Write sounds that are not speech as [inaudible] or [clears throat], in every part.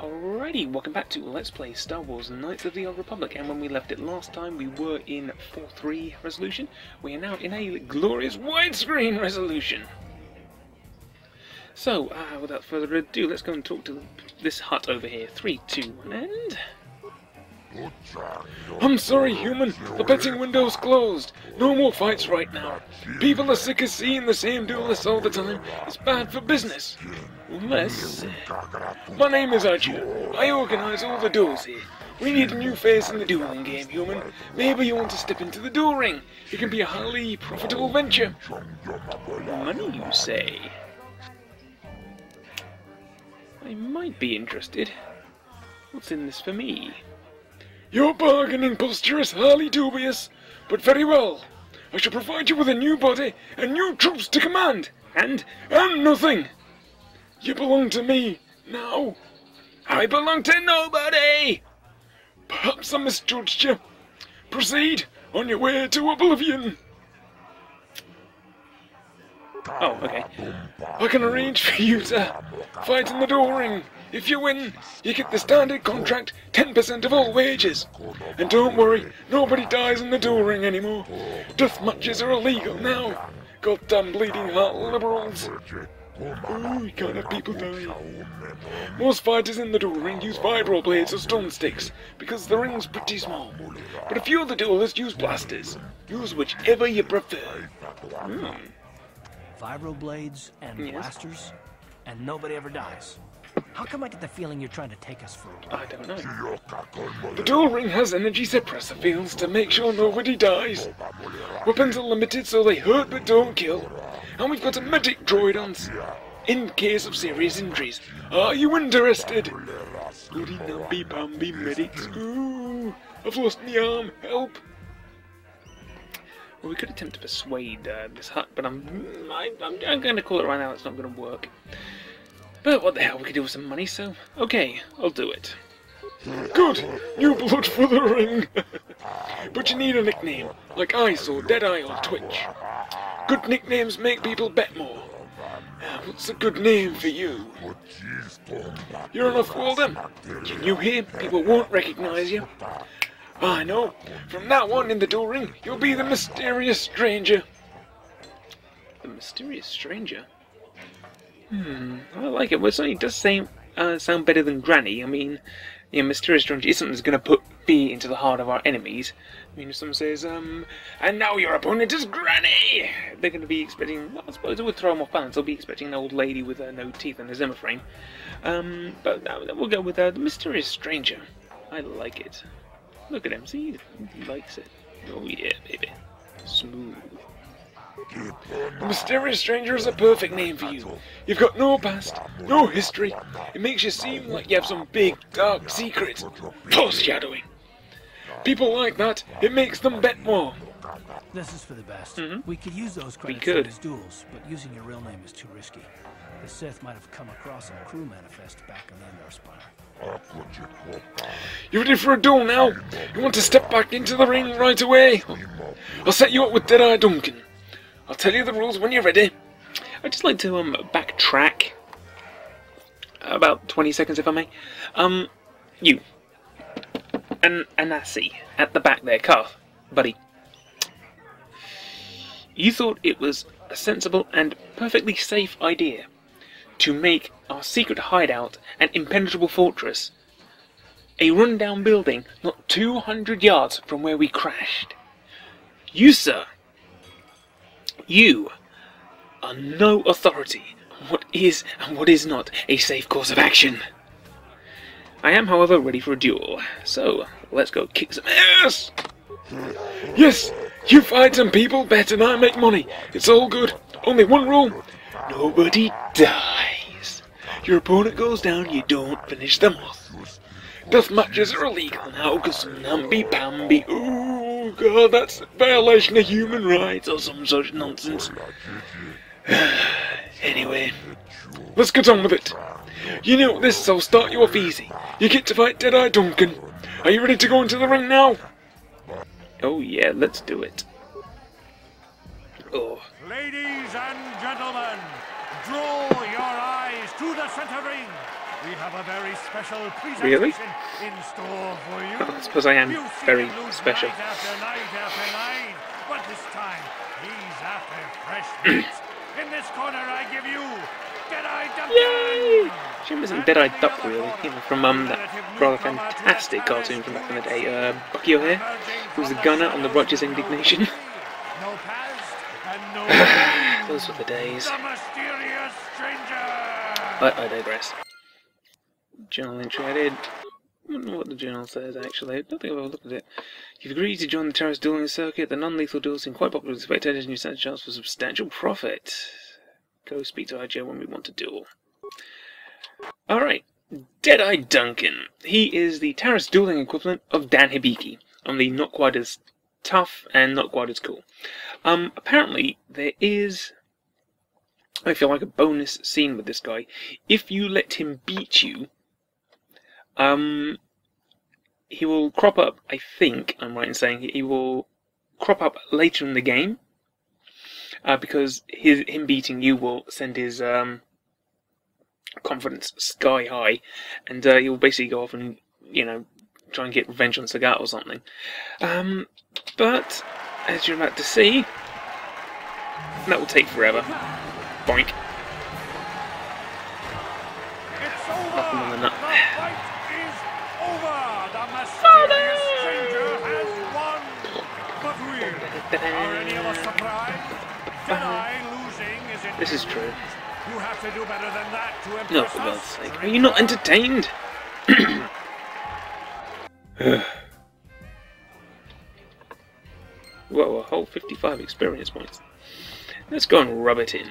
Alrighty, welcome back to Let's Play Star Wars Knights of the Old Republic, and when we left it last time we were in 4.3 resolution, we are now in a glorious widescreen resolution. So, uh, without further ado, let's go and talk to this Hutt over here. 3, 2, 1, and... I'm sorry, human. The betting window's closed. No more fights right now. People are sick of seeing the same duelists all the time. It's bad for business. Unless... My name is Ajuur. I organize all the duels here. We need a new face in the dueling game, human. Maybe you want to step into the duel ring. It can be a highly profitable venture. Money, you say? I might be interested. What's in this for me? Your bargaining posture is highly dubious, but very well. I shall provide you with a new body and new troops to command, and and nothing. You belong to me now. I belong to nobody! Perhaps I misjudged you. Proceed on your way to oblivion. Oh, okay. I can arrange for you to fight in the duel ring. If you win, you get the standard contract 10% of all wages. And don't worry, nobody dies in the duel ring anymore. Death matches are illegal now. Goddamn bleeding heart liberals. Ooh, you can't have people die. Most fighters in the duel ring use vibro blades or stun sticks because the ring's pretty small. But a few of the duelists use blasters. Use whichever you prefer. Hmm. Vibro blades and Yes. blasters, and nobody ever dies. How come I get the feeling you're trying to take us for a ride? I don't know. The duel ring has energy suppressor fields to make sure nobody dies. Weapons are limited so they hurt but don't kill. And we've got a medic droid on s- in case of serious injuries. Are you interested? Goody namby pamby medics. Ooh, I've lost my arm. Help. Well, we could attempt to persuade uh, this Hutt, but I'm, I, I'm, I'm going to call it right now. It's not going to work. But what the hell? We could do with some money, so okay, I'll do it. Good. New blood for the ring. [laughs] but you need a nickname, like Ice or Deadeye or Twitch. Good nicknames make people bet more. Uh, What's a good name for you? You're enough Walden. You're new here, people won't recognize you. I know. From now on in the duel ring, you'll be the mysterious stranger. The mysterious stranger. Hmm, I like it. Well, certainly does say, uh, sound better than Granny. I mean, yeah, mysterious stranger is something that's going to put fear into the heart of our enemies. I mean, if someone says, um, and now your opponent is Granny, they're going to be expecting. Well, I suppose it would throw them off balance. They'll be expecting an old lady with uh, no teeth and a Zimmer frame. Um, but we'll go with uh, the mysterious stranger. I like it. Look at him. See, he likes it. Oh yeah, baby. Smooth. The mysterious stranger is a perfect name for you. You've got no past, no history. It makes you seem like you have some big, dark secret. Foreshadowing. People like that. It makes them bet more. This is for the best. Mhm. We could use those credits in these duels, but using your real name is too risky. The Sith might have come across a crew manifest back on the Endar Spire. You ready for a duel now? You want to step back into the ring right away? I'll set you up with Deadeye Duncan. I'll tell you the rules when you're ready. I'd just like to um backtrack about 20 seconds, if I may. Um, you, and Onasi at the back there, Carth, buddy. You thought it was a sensible and perfectly safe idea to make our secret hideout an impenetrable fortress, a rundown building not 200 yards from where we crashed. You, sir, you are no authority on what is and what is not a safe course of action. I am, however, ready for a duel, so let's go kick some ass! Yes, you fight some people bet and I make money. It's all good. Only one rule. Nobody dies. Your opponent goes down, you don't finish them off. Death matches are illegal now because some namby-pamby, ooh, god, that's violation of human rights or some such nonsense. [sighs] anyway, let's get on with it. You know this, I'll start you off easy. You get to fight Deadeye Duncan. Are you ready to go into the ring now? Oh yeah, let's do it. Oh, Ladies and gentlemen, draw your eyes to the center ring. We have a very special presentation Really? in store for you. I suppose I am You very special. Night after night after night, but this time he's after fresh [clears throat] meat. in this corner, I give you Deadeye Duncan. Yay! Jim isn't Dead-Eyed Duck, really. You know, from um, that rather fantastic cartoon from back in the day, uh, Bucky O'Hare, who was the gunner on the Righteous Indignation. No past no [laughs] Those were the days. The. But I digress. Journal entry I did. I don't know what the journal says actually. I don't think I've ever looked at it. You've agreed to join the Taris dueling circuit. The non-lethal duels seem quite popular with spectators and you stand a chance for substantial profit. Go speak to Ajuur when we want to duel. Alright. Deadeye Duncan. He is the Taris dueling equivalent of Dan Hibiki. Only not quite as tough and not quite as cool. Um, apparently there is I feel like a bonus scene with this guy. If you let him beat you, um, he will crop up. I think I'm right in saying he will crop up later in the game, uh, because his him beating you will send his um, confidence sky high, and uh, he'll basically go off and you know try and get revenge on Sagat or something. Um, but as you're about to see, that will take forever. Boink. Him on the nut. Is over. The mysterious stranger has won. But really, are any of us surprised? Deadeye losing is it? This is true. You have to do better than that to impress No, for. God's sake. Are you not entertained? [clears throat] Whoa, a whole 55 experience points. Let's go and rub it in.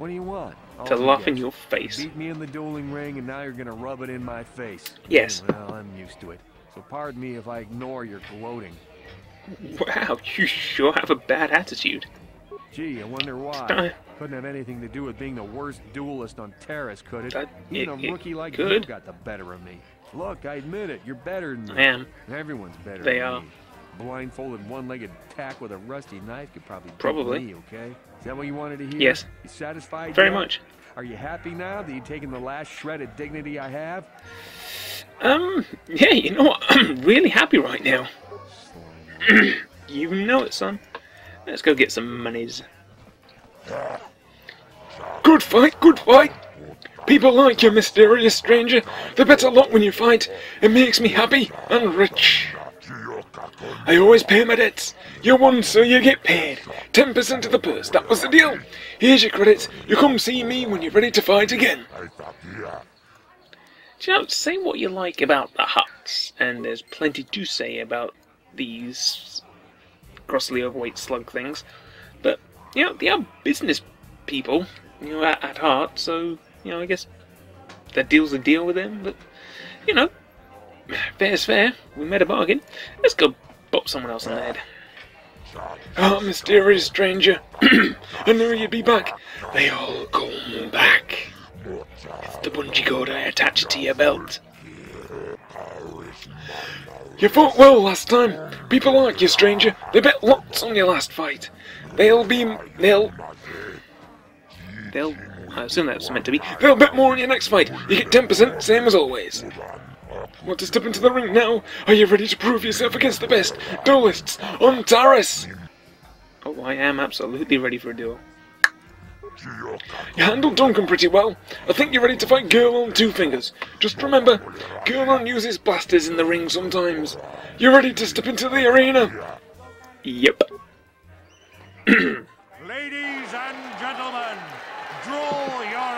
What do you want? To Oh, laugh in your face. Beat me in the dueling ring, and now you're gonna rub it in my face. Yes. Well, I'm used to it. So pardon me if I ignore your gloating. Wow, you sure have a bad attitude. Gee, I wonder why. Couldn't have anything to do with being the worst duelist on Taris, could it? That- Even it- a rookie like it you could. got the better of me. Look, I admit it. You're better than me. I am. Everyone's better They are. me. Blindfolded, one-legged tack with a rusty knife could probably Probably. me, okay? Is that what you wanted to hear? Yes. You satisfied? Very yet? much. Are you happy now that you've taken the last shred of dignity I have? Um, yeah, you know what? [clears throat] I'm really happy right now. [clears throat] You know it, son. Let's go get some monies. Good fight, good fight. People like you, mysterious stranger. They bet a lot when you fight. It makes me happy and rich. I always pay my debts. You won, so you get paid. Ten percent of the purse, that was the deal. Here's your credits. You come see me when you're ready to fight again. Do you know, say what you like about the Hutts, and there's plenty to say about these grossly overweight slug things, but, you know, they are business people, you know, at, at heart, so, you know, I guess that deal's a deal with them, but, you know, fair's fair. We made a bargain. Let's go bop someone else in the head. Ah, mysterious stranger. [clears throat] I knew you'd be back. They all come back. It's the bungee cord I attach to your belt. You fought well last time. People like you, stranger. They bet lots on your last fight. They'll be. They'll. They'll, I assume that's meant to be. They'll bet more on your next fight. You get 10%, same as always. Want to step into the ring now? Are you ready to prove yourself against the best duelists on Taris? Oh, I am absolutely ready for a duel. You handled Duncan pretty well. I think you're ready to fight Gerlon Two Fingers. Just remember, Girl uses blasters in the ring sometimes. You ready to step into the arena? Yep. [clears throat] Ladies and gentlemen, draw your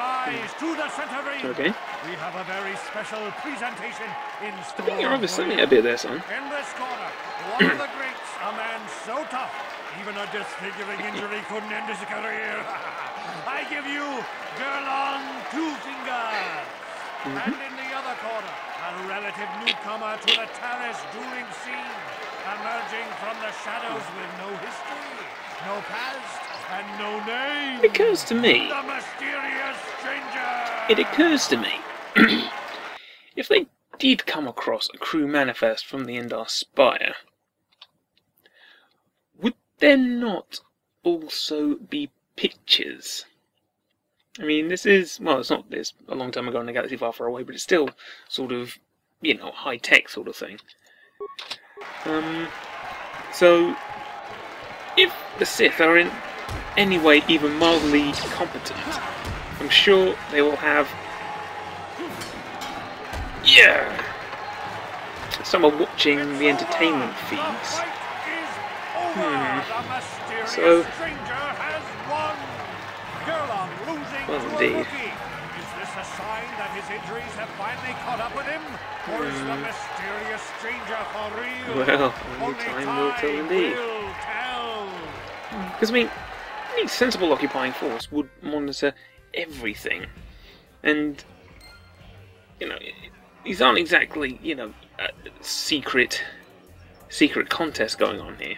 to the center ring. Okay. We have a very special presentation in store. I think you're a bit there, son. In this corner, one of the greats, a man so tough, even a disfiguring [laughs] injury couldn't end his career. [laughs] I give you Gerlon Two Fingers. And mm-hmm. in the other corner, a relative newcomer to the Taris dueling scene, emerging from the shadows with no history, no past, and no name. It occurs to me. The mysterious stranger. It occurs to me. [clears throat] if they did come across a crew manifest from the Endar Spire, would there not also be pictures I mean, this is well, it's not this a long time ago in a galaxy far, far away, but it's still sort of you know high tech sort of thing. Um, so if the Sith are in any way even mildly competent, I'm sure they will have. Yeah! Someone watching the entertainment feeds. Hmm. So-. Well, indeed. Is this a sign that his injuries have finally caught up with him? Or is the mysterious stranger for real? Hmm. Well, only time will tell indeed. Because, I mean, any sensible occupying force would monitor everything. And, you know, these aren't exactly, you know, secret, secret contest going on here.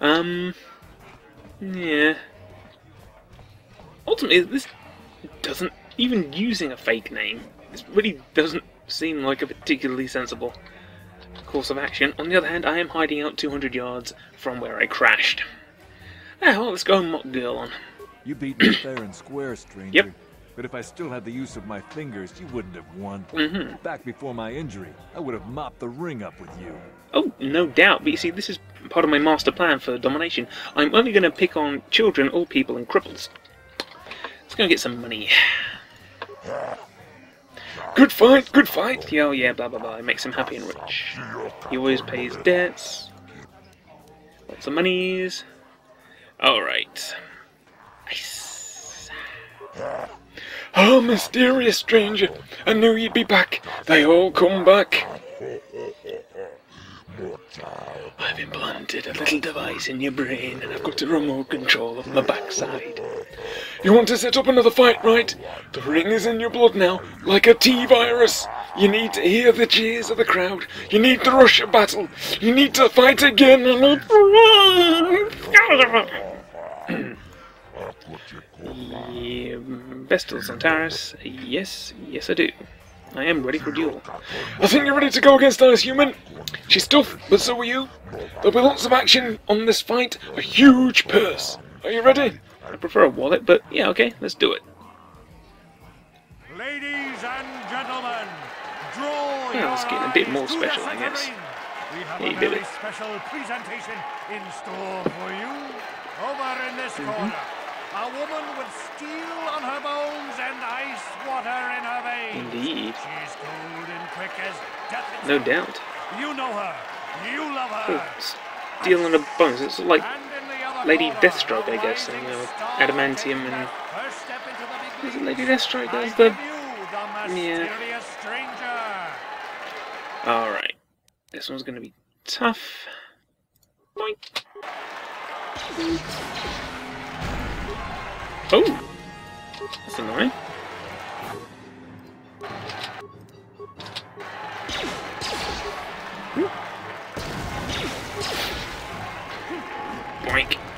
Um, yeah. Ultimately, this doesn't, even using a fake name, this really doesn't seem like a particularly sensible course of action. On the other hand, I am hiding out 200 yards from where I crashed. Ah, well, let's go and mock Gerlon. You beat me fair and square, stranger. Yep. But if I still had the use of my fingers, you wouldn't have won. hmm Back before my injury, I would have mopped the ring up with you. Oh, no doubt. But you see, this is part of my master plan for domination. I'm only going to pick on children, old people, and cripples. Let's go and get some money. Good fight, good fight. Oh yeah, blah blah blah. It makes him happy and rich. He always pays debts. Lots of monies. Alright. Ah, mysterious stranger. I knew you'd be back. They all come back. I've implanted a little device in your brain and I've got a remote control of my backside. You want to set up another fight, right? The ring is in your blood now, like a T-virus. You need to hear the cheers of the crowd. You need to rush a battle. You need to fight again. You need to Yeah, Vestal Santaris, yes, yes I do. I am ready for duel. I think you're ready to go against Ice Human. She's tough, but so are you. There'll be lots of action on this fight. A huge purse. Are you ready? I prefer a wallet, but yeah, okay, let's do it. Ladies and gentlemen, draw Yeah, your it's getting a bit more special, I guess. We have Yeah, a very it. special presentation in store for you. Over in this Mm-hmm. corner, a woman with steel on her bones and ice water in her veins. Indeed. She's cold and quick as death No doubt. You know her. You love Oh, her. steel and a bones. It's like And the Lady Deathstroke, I guess, rising you know, adamantium and- her first step into the big Is it. Lady Deathstroke? I That's the. the Yeah. stranger. Alright. This one's gonna be tough. Boink. Oh! That's annoying. Boink.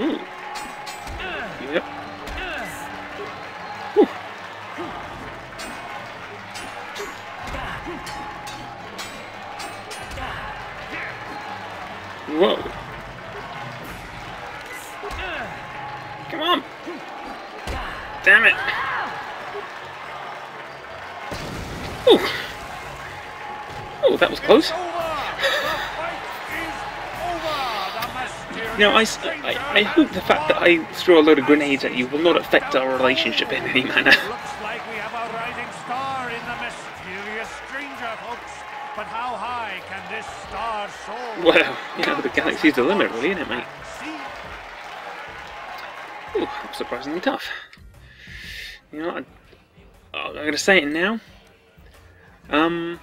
Ooh. Know, I, I- I hope the fact that I throw a load of grenades at you will not affect our relationship in any manner. [laughs] Looks like we have a rising star in the mysterious stranger, folks. But how high can this star soar? Well, you know, the galaxy's the limit, really, isn't it, mate? Ooh, surprisingly tough. You know, I, I'm going to say it now. Um,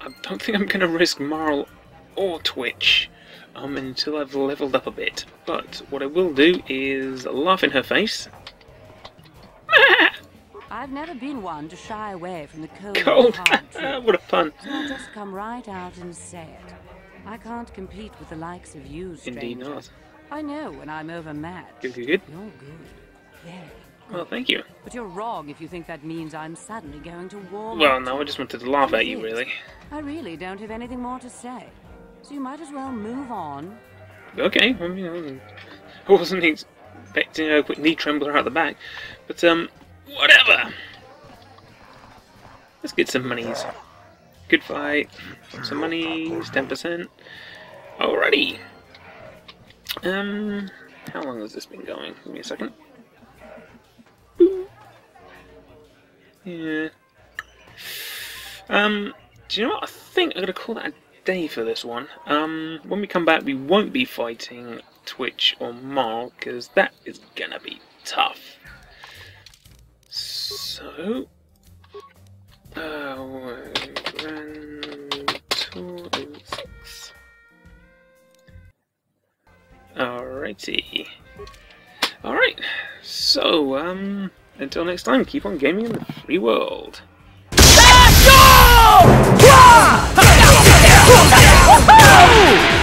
I don't think I'm going to risk Marl or Twitch um, until I've leveled up a bit. But what I will do is laugh in her face. [laughs] I've never been one to shy away from the cold, Cold. hard truth. [laughs] what a pun. So I'll just come right out and say it. I can't compete with the likes of you, stranger. Indeed not. I know when I'm overmatched. Good, good, good. You're good. Very. Well, thank you. But you're wrong if you think that means I'm suddenly going to war. Well, no, I just wanted to laugh at you, really. I really don't have anything more to say. So you might as well move on. Okay, you know, I wasn't expecting a quick knee trembler out the back, but um, whatever. Let's get some monies. Good fight. Some monies, ten percent. Alrighty. Um, how long has this been going? Give me a second. Yeah. Um, do you know what? I think I'm gonna call that a for this one. Um, when we come back, we won't be fighting Twitch or Marl because that is gonna be tough. So, uh, Grand Tour 06. Alrighty. Alright, so, um, until next time, keep on gaming in the free world. Woohoo!